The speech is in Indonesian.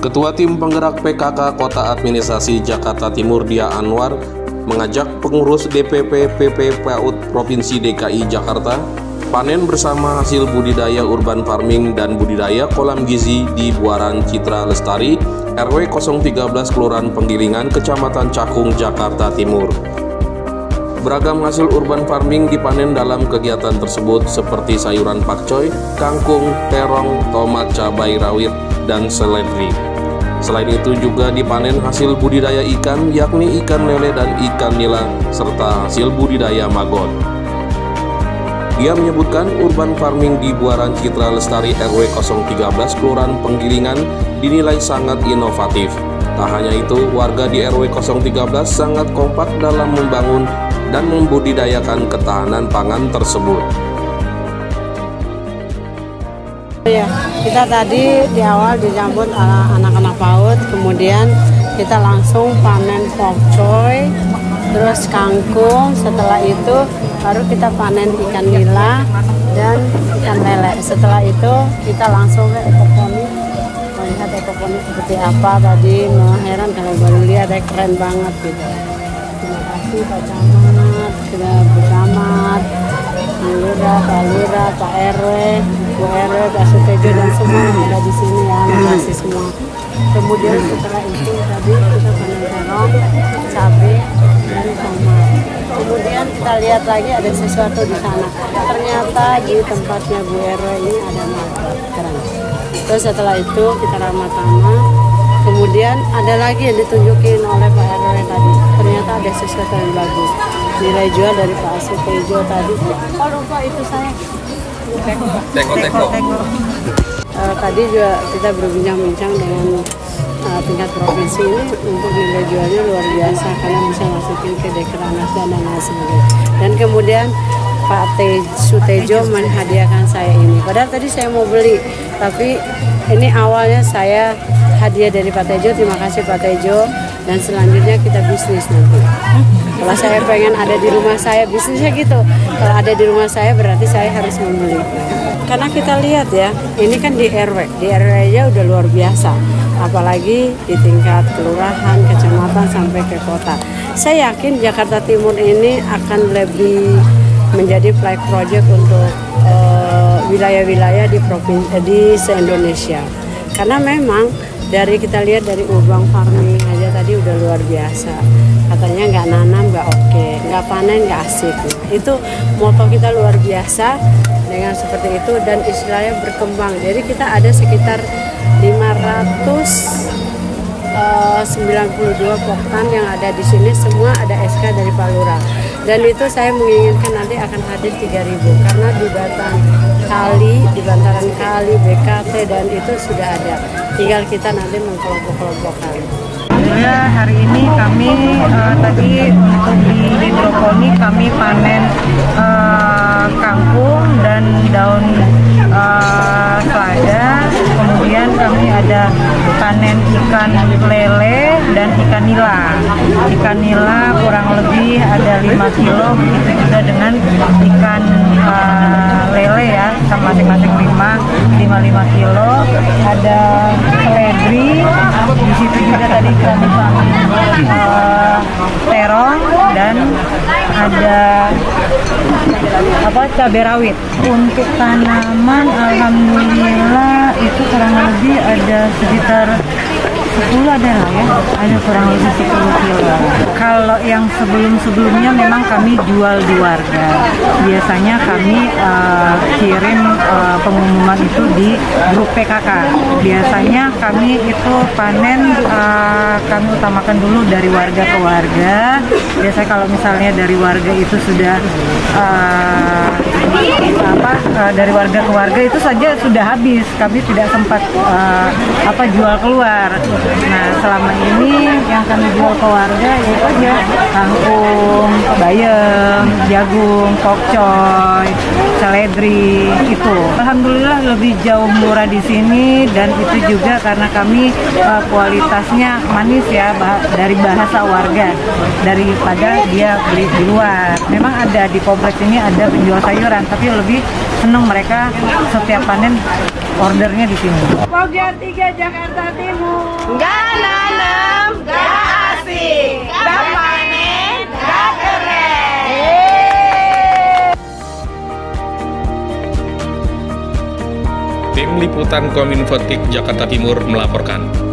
Ketua Tim Penggerak PKK Kota Administrasi Jakarta Timur Dia Anwar mengajak pengurus DPP PP PAUD Provinsi DKI Jakarta panen bersama hasil budidaya urban farming dan budidaya kolam gizi di Buaran Citra Lestari, RW 013 Kelurahan Penggilingan, Kecamatan Cakung, Jakarta Timur. Beragam hasil urban farming dipanen dalam kegiatan tersebut seperti sayuran pakcoy, kangkung, terong, tomat, cabai rawit, dan seledri. Selain itu juga dipanen hasil budidaya ikan yakni ikan lele dan ikan nila serta hasil budidaya magot. Dia menyebutkan urban farming di Buaran Citra Lestari RW 013 Kelurahan Penggilingan dinilai sangat inovatif. Tak hanya itu, warga di RW 013 sangat kompak dalam membangun dan membudidayakan ketahanan pangan tersebut. Ya, kita tadi di awal dijemput anak-anak PAUD, kemudian kita langsung panen pokcoy, terus kangkung, setelah itu baru kita panen ikan nila dan ikan lele. Setelah itu kita langsung ke ekoponik, melihat ekoponik seperti apa tadi, heran kalau baru lihat, ya keren banget gitu. Terima kasih Pak Camat, sudah Lurah, Pak Lurah, Pak RW, Bu RW, Pak Sutejo dan semua yang ada di sini ya, makasih semua. Kemudian setelah itu tadi kita panen terong, cabai, dan tomat. Kemudian kita lihat lagi ada sesuatu di sana. Ternyata di tempatnya Bu RW ini ada market keren. Terus setelah itu kita ramah tamah. Kemudian ada lagi yang ditunjukin oleh Pak RW tadi. Ternyata ada sesuatu yang bagus. Nilai jual dari Pak Sutejo tadi. Oh lupa itu saya. Teko. Teko. Teko. Teko. Uh, tadi juga kita berbincang-bincang dengan uh, tingkat provinsi ini untuk nilai jualnya luar biasa karena bisa masukin ke dekeranas dan lain sebagainya. Dan kemudian Pak Te Sutejo menghadiahkan saya ini. Padahal tadi saya mau beli, tapi ini awalnya saya hadiah dari Pak Tejo. Terima kasih Pak Tejo. Dan selanjutnya kita bisnis nanti. Kalau saya pengen ada di rumah saya, bisnisnya gitu. Kalau ada di rumah saya berarti saya harus membeli. Karena kita lihat ya, ini kan di RW. Di RW aja udah luar biasa. Apalagi di tingkat kelurahan, kecamatan, sampai ke kota. Saya yakin Jakarta Timur ini akan lebih menjadi flag project untuk wilayah-wilayah uh, di provinsi di se-Indonesia. Karena memang dari kita lihat dari urban farming tadi udah luar biasa. Katanya nggak nanam nggak oke nggak panen nggak asik. Itu moto kita luar biasa dengan seperti itu dan istilahnya berkembang. Jadi kita ada sekitar 592 poktan yang ada di sini. Semua ada SK dari Pak Lurah. Dan itu saya menginginkan nanti akan hadir 3000 karena di Batan Kali, di bantaran Kali, BKT dan itu sudah ada. Tinggal kita nanti mengkelompok-kelompokkan Ya, hari ini kami uh, tadi untuk di hidroponik kami panen uh, kangkung dan daun uh, selada. Kemudian kami ada panen ikan lele dan ikan nila. Ikan nila kurang lebih ada 5 kilo, begitu juga dengan ikan uh, lele ya, sama masing-masing 5, 5 5 kilo. Ada seledri, di situ juga tadi kami terong dan ada apa cabai rawit. Untuk tanaman alhamdulillah itu kurang lebih ada sekitar 10 ada lah ya ada kurang lebih 10 kilo. Kalau yang sebelum-sebelumnya memang kami jual di warga. Biasanya kami uh, kirim uh, pengumuman itu di grup PKK biasanya kami itu panen uh, kami utamakan dulu dari warga ke warga. Biasanya kalau misalnya dari warga itu sudah uh, apa dari warga ke warga itu saja sudah habis. Kami tidak sempat uh, apa jual keluar selama ini yang kami jual ke warga itu aja. Kangkung, bayam, jagung, pokcoy, seledri itu. Alhamdulillah lebih jauh murah di sini dan itu juga karena kami uh, kualitasnya manis ya bah dari bahasa warga daripada dia beli di luar. Memang ada di kompleks ini ada penjual sayuran tapi lebih senang mereka setiap panen ordernya di sini. Pogja 3 Jakarta Timur. Gak Tim Liputan Kominfotik Jakarta Timur melaporkan.